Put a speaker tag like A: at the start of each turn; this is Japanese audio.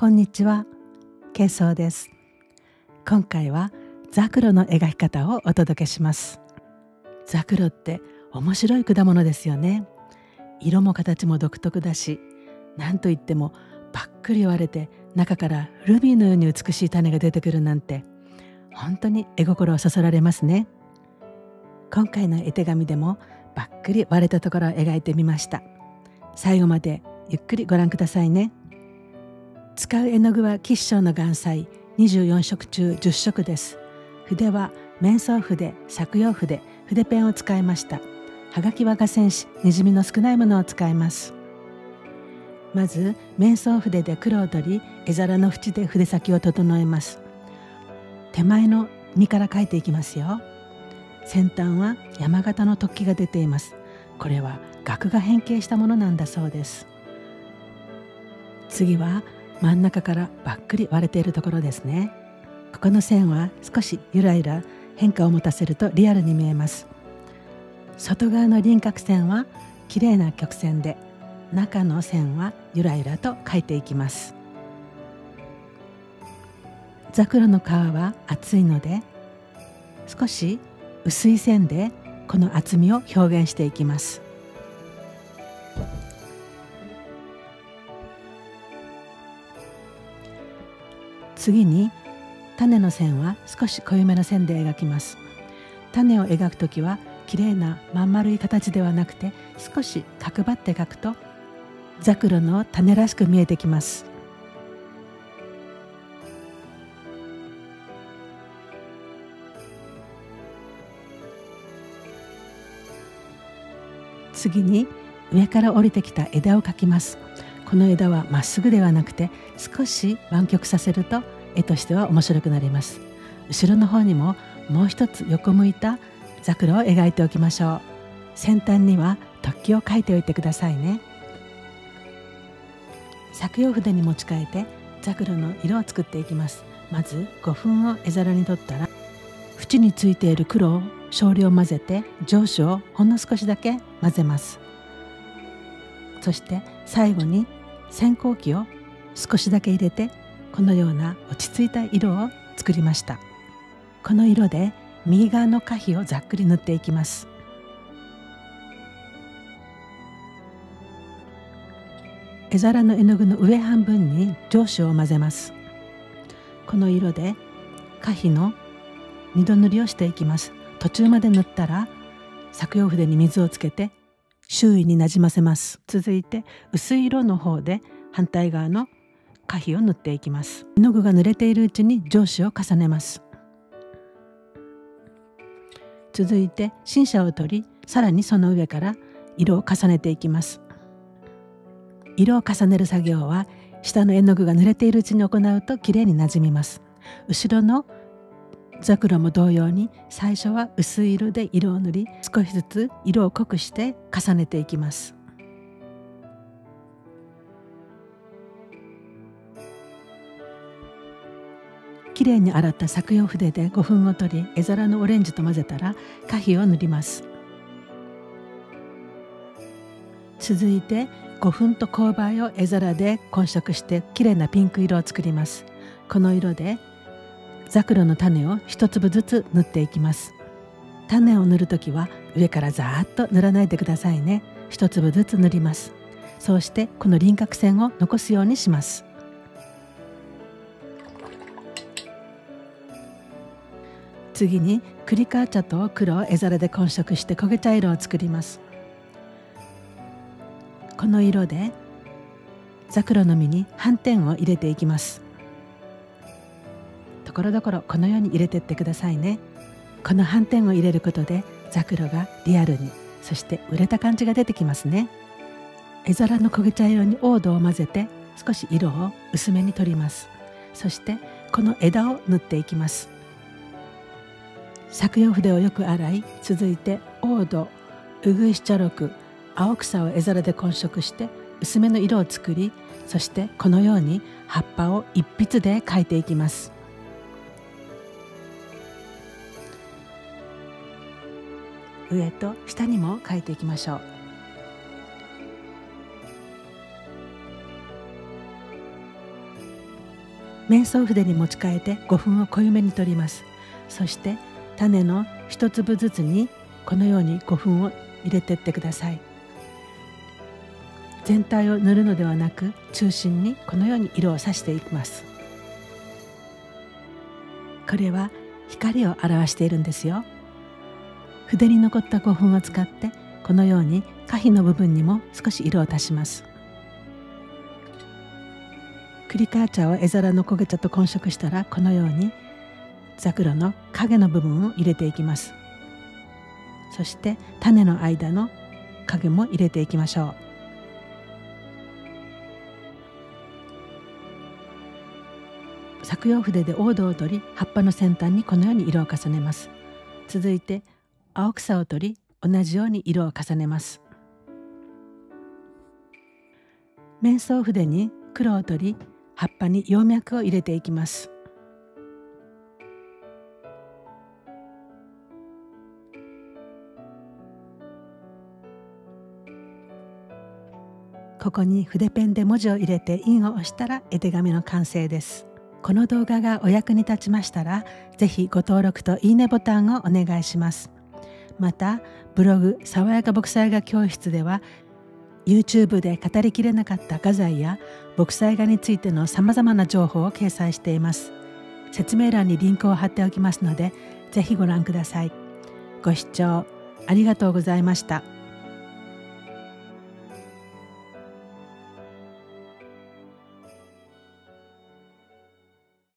A: こんにちは、ケイソウです。今回はザクロの描き方をお届けします。ザクロって面白い果物ですよね。色も形も独特だし、なんといってもばっくり割れて中からルビーのように美しい種が出てくるなんて、本当に絵心をそそられますね。今回の絵手紙でもばっくり割れたところを描いてみました。最後までゆっくりご覧くださいね。使う絵の具は吉祥の岩彩24色中10色です。筆は面相筆削用筆。筆ペンを使いました。はがきは画線紙にじみの少ないものを使います。まず面相筆で黒を取り絵皿の縁で筆先を整えます。手前の実から描いていきますよ。先端は山形の突起が出ています。これは額が変形したものなんだそうです。次は真ん中からばっくり割れているところですね。ここの線は少しゆらゆら変化を持たせるとリアルに見えます。外側の輪郭線は綺麗な曲線で中の線はゆらゆらと描いていきます。ザクロの皮は厚いので少し薄い線でこの厚みを表現していきます。次に種の線は少し濃いめの線で描きます。種を描くときは綺麗なまん丸い形ではなくて少し角張って描くとザクロの種らしく見えてきます。次に上から降りてきた枝を描きます。この枝はまっすぐではなくて少し湾曲させると絵としては面白くなります。後ろの方にももう一つ横向いたザクロを描いておきましょう。先端には突起を描いておいてくださいね。削用筆に持ち替えてザクロの色を作っていきます。まず5分を絵皿に取ったら縁についている黒を少量混ぜて上司をほんの少しだけ混ぜます。そして最後に線香機を少しだけ入れてこのような落ち着いた色を作りました。この色で右側の可否をざっくり塗っていきます。絵皿の絵の具の上半分に上司を混ぜます。この色で可否の二度塗りをしていきます。途中まで塗ったら削用筆に水をつけて周囲になじませます。続いて薄い色の方で反対側の可否を塗っていきます。絵の具が濡れているうちに上司を重ねます。続いて新車を取りさらにその上から色を重ねていきます。色を重ねる作業は下の絵の具が濡れているうちに行うときれいになじみます。後ろのザクロも同様に最初は薄い色で色を塗り少しずつ色を濃くして重ねていきます。きれいに洗った削用筆で5分を取り絵皿のオレンジと混ぜたら可否を塗ります。続いて5分と勾配を絵皿で混色してきれいなピンク色を作ります。この色でザクロの種を一粒ずつ塗っていきます。種を塗るときは上からざーっと塗らないでくださいね。一粒ずつ塗ります。そうしてこの輪郭線を残すようにします。次にクリカー茶と黒を絵皿で混色して焦げ茶色を作ります。この色でザクロの実に斑点を入れていきます。ころどころこのように入れてってくださいね。この斑点を入れることでザクロがリアルにそして売れた感じが出てきますね。絵皿の焦げ茶色に黄土を混ぜて少し色を薄めに取ります。そしてこの枝を塗っていきます。削用筆をよく洗い続いて黄土ウグイス茶緑青草を絵皿で混色して薄めの色を作りそしてこのように葉っぱを一筆で描いていきます。上と下にも描いていきましょう。瞑想筆に持ち替えて5分を濃いめに取ります。そして種の一粒ずつにこのように5分を入れてってください。全体を塗るのではなく中心にこのように色をさしていきます。これは光を表しているんですよ。筆に残った5分を使ってこのように可否の部分にも少し色を足します。クリカー茶を絵皿の焦げ茶と混色したらこのようにザクロの影の部分を入れていきます。そして種の間の影も入れていきましょう。削用筆で黄土を取り葉っぱの先端にこのように色を重ねます。続いて青草を取り同じように色を重ねます。面相筆に黒を取り葉っぱに葉脈を入れていきます。ここに筆ペンで文字を入れて印を押したら絵手紙の完成です。この動画がお役に立ちましたら是非ご登録といいねボタンをお願いします。またブログ爽やか牧祭画教室では YouTube で語りきれなかった画材や牧祭画についてのさまざまな情報を掲載しています説明欄にリンクを貼っておきますので是非ご覧くださいご視聴ありがとうございました。